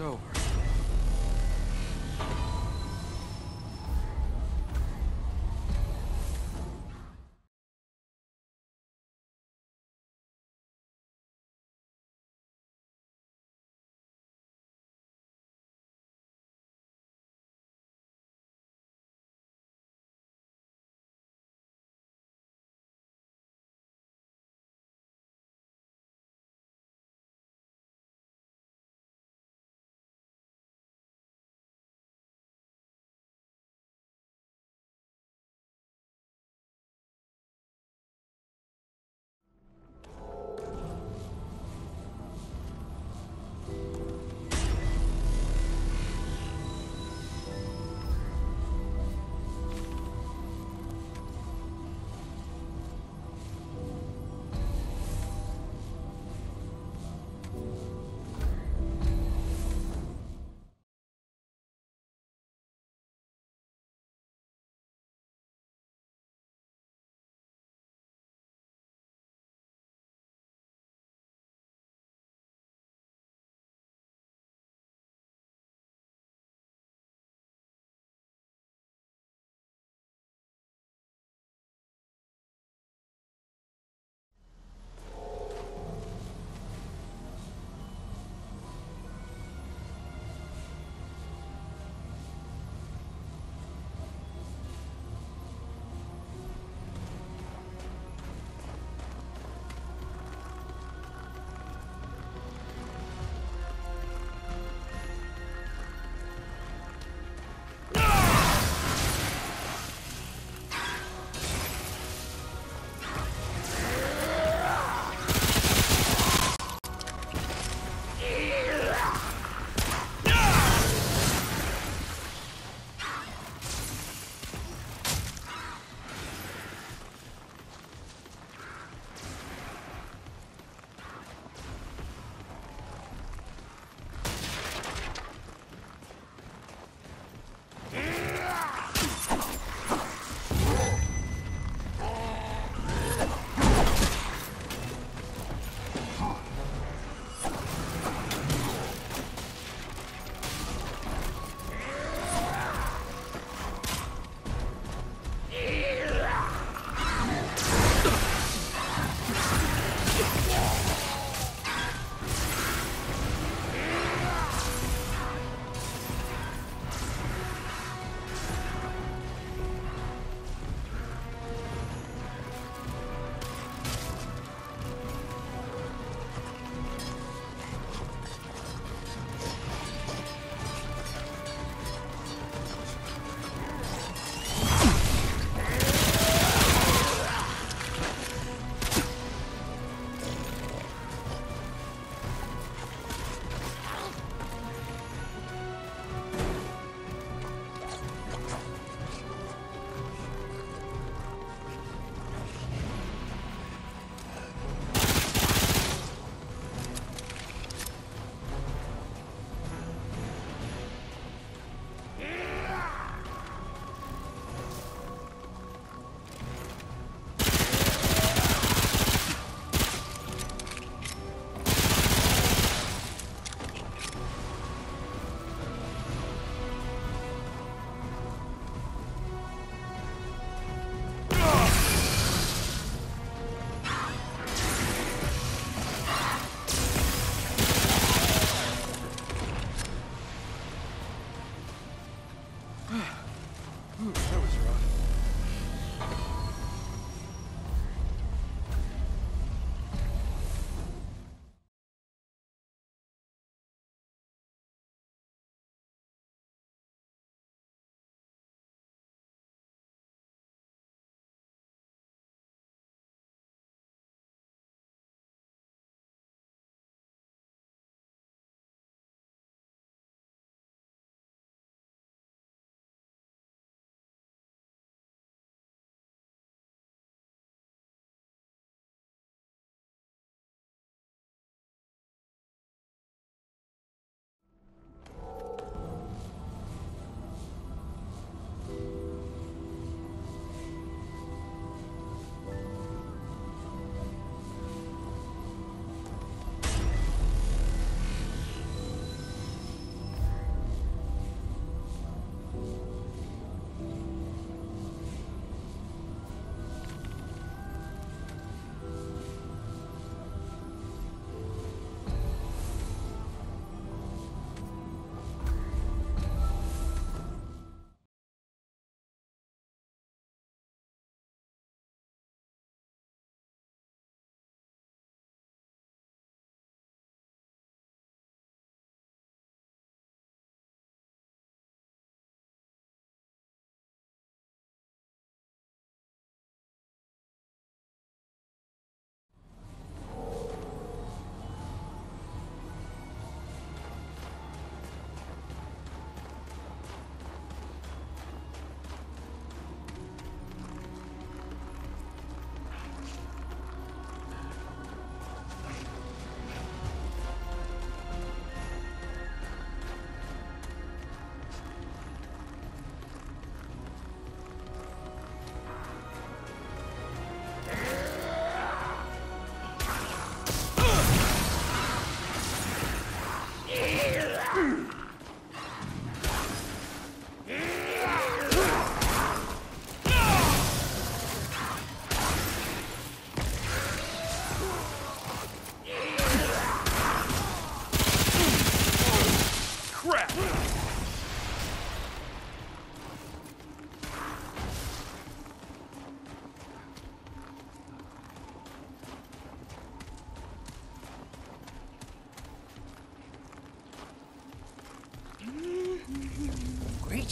over.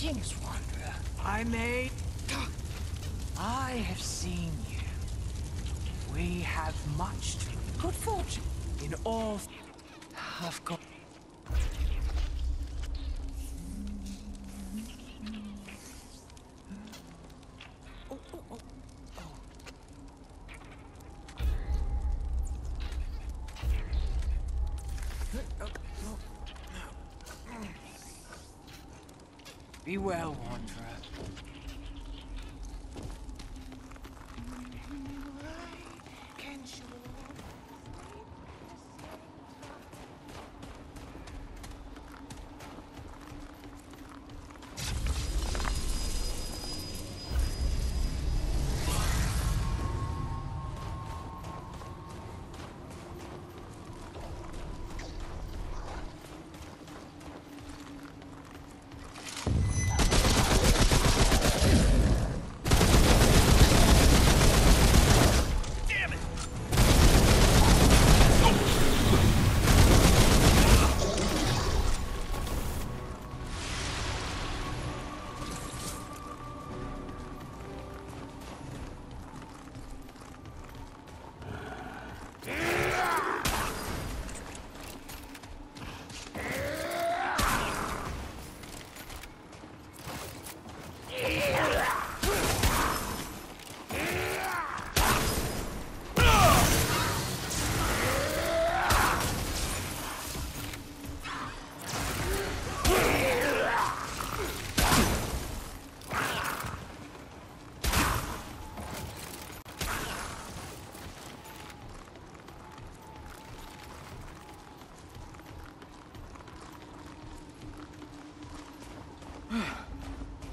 Greetings, Wanderer. I may... I have seen you. We have much to... Good fortune in all... Have course. Be well,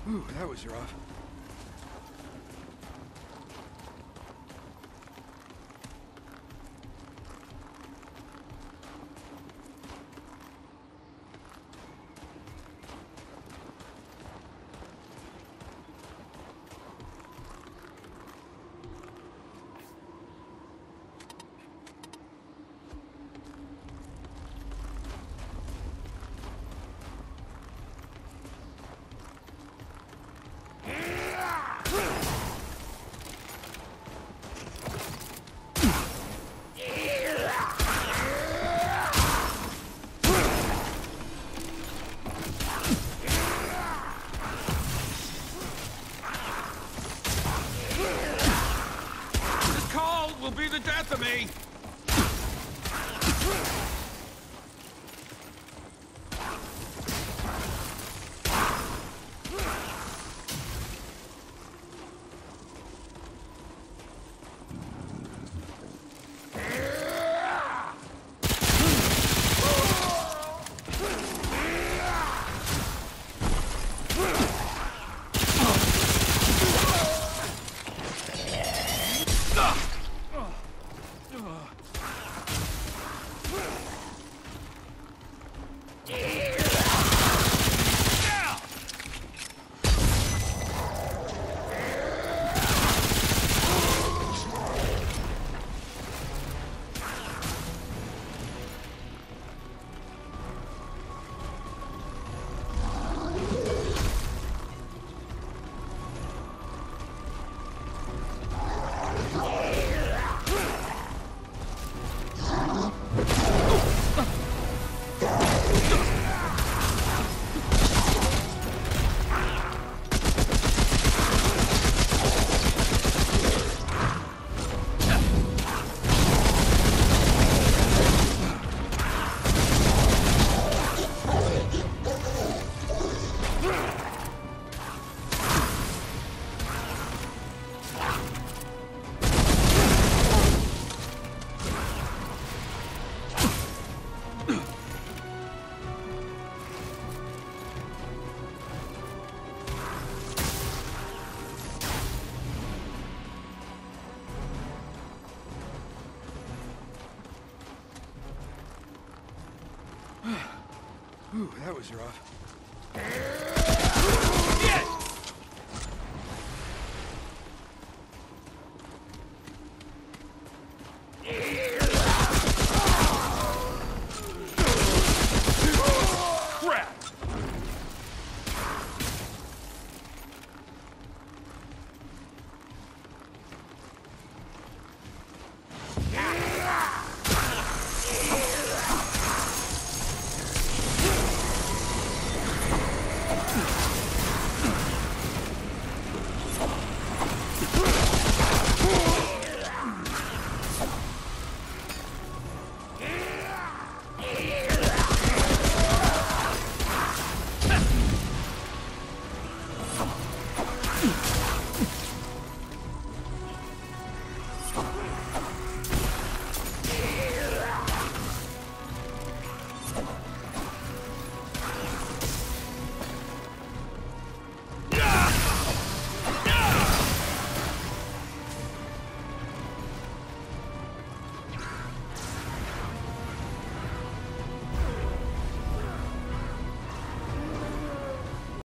Ooh, that was rough. 없다! Ooh, that was rough.